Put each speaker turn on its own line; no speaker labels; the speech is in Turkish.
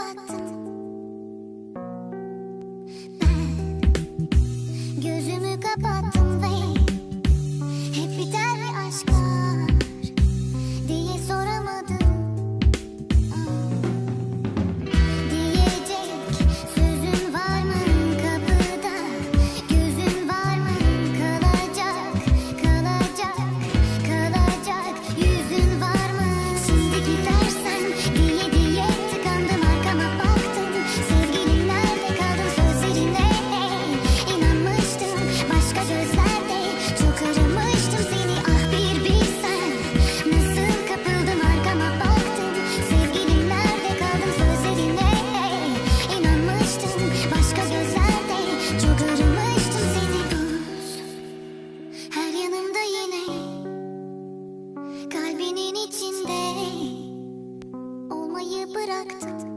kapattım. Ben gözümü kapattım ve bıraktın